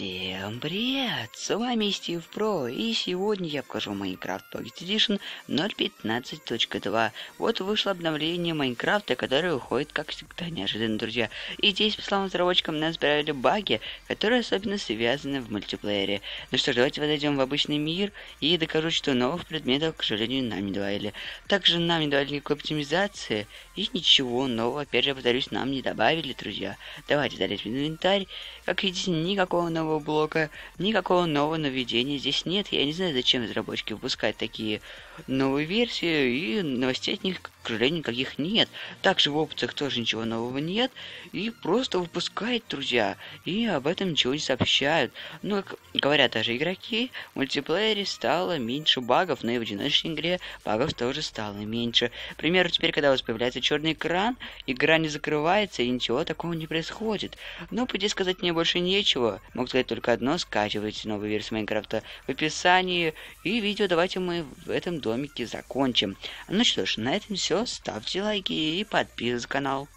Всем привет! С вами Стив Про, и сегодня я покажу Minecraft Pocket Edition 0.15.2. Вот вышло обновление Майнкрафта, которое уходит, как всегда, неожиданно, друзья. И здесь, по словам разработчикам, нас справили баги, которые особенно связаны в мультиплеере. Ну что ж, давайте подойдем в обычный мир и докажу, что новых предметов, к сожалению, нам не добавили. Также нам не добавили никакой оптимизации, и ничего нового, опять же, повторюсь, нам не добавили, друзья. Давайте залезть в инвентарь. Как видите, никакого нового блока, никакого нового нововведения здесь нет. Я не знаю, зачем разработчики выпускают такие новые версии, и новостей от них, к сожалению, никаких нет. Также в опциях тоже ничего нового нет, и просто выпускают, друзья, и об этом ничего не сообщают. Ну, как говорят даже игроки, в мультиплеере стало меньше багов, но и в одиночной игре багов тоже стало меньше. К примеру, теперь, когда у вас появляется черный экран, игра не закрывается, и ничего такого не происходит. Но, по сказать мне больше нечего. Могу сказать только одно, скачивайте новую версию Майнкрафта в описании. И видео давайте мы в этом домике закончим. Ну что ж, на этом все. Ставьте лайки и подписывайтесь на канал.